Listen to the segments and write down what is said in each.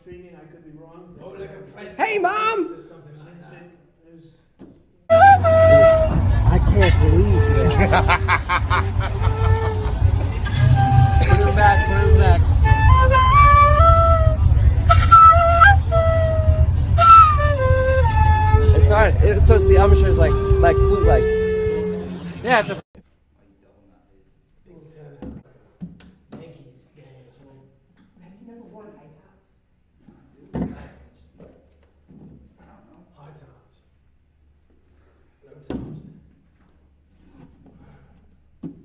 streaming, I could be wrong. Oh, like a. Hey, Mom! Or something like that. There's- I can't believe this. Put him back, put him back. It's not. It's, so it's the amateurs like like flute like. Yeah, it's a. Yankees game as well. Have you never worn high tops? High tops.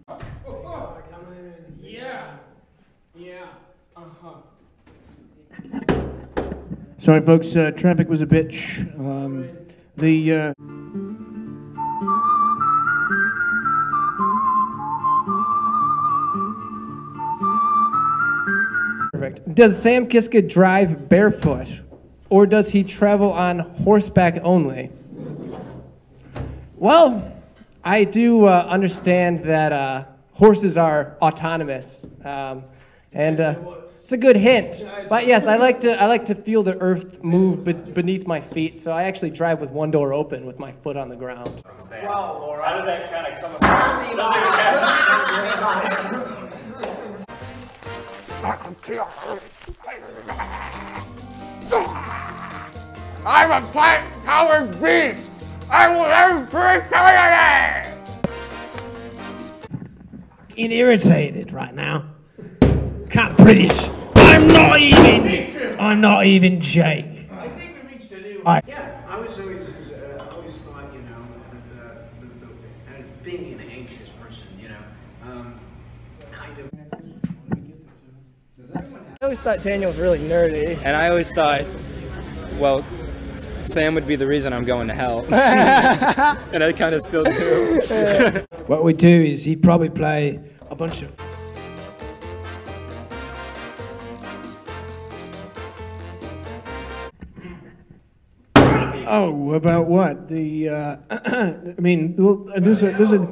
Oh, in. Yeah, yeah, uh-huh. Sorry, folks. Uh, traffic was a bitch. Um, the uh, Perfect. Does Sam Kiszka drive barefoot, or does he travel on horseback only? Well, I do uh, understand that uh, horses are autonomous, um, and uh, it's a good hint. But yes, I like to I like to feel the earth move be- beneath my feet, so I actually drive with one door open with my foot on the ground. How did that kind of come about? I'm a plant-powered beast! I will live for eternity! getting irritated right now. Cut British. I'm not even. I'm not even Jake. I think we reached a new. Yeah, I was always, uh, always thought, you know, that the, the, the, being an anxious person, you know, um, kind of. I always thought Daniel was really nerdy. And I always thought, well, S- Sam would be the reason I'm going to hell. and I kind of still do. What we do is he'd probably play a bunch of. Oh, about what? The, uh, I mean, well, uh, there's a, there's a,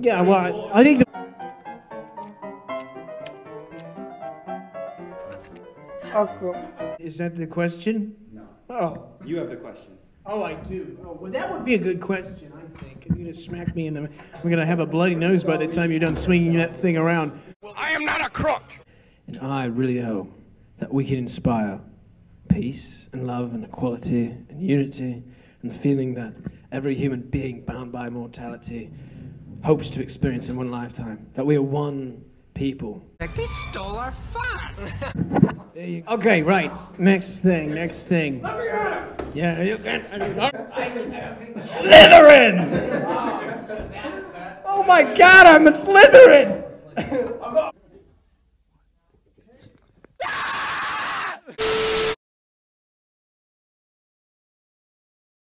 yeah, well, I think the, is that the question? No. Oh, you have the question. oh, I do. Oh, well, that would be a good question, I think. You're gonna smack me in the, I'm gonna have a bloody nose by the time you're done swinging that thing around. Well, I am not a crook! And I really hope that we can inspire peace and love and equality and unity and the feeling that every human being bound by mortality hopes to experience in one lifetime. That we are one people. They stole our fun! There you Okay, right. Next thing, next thing. Yeah, you can. Slytherin! Oh my god, I'm a Slytherin!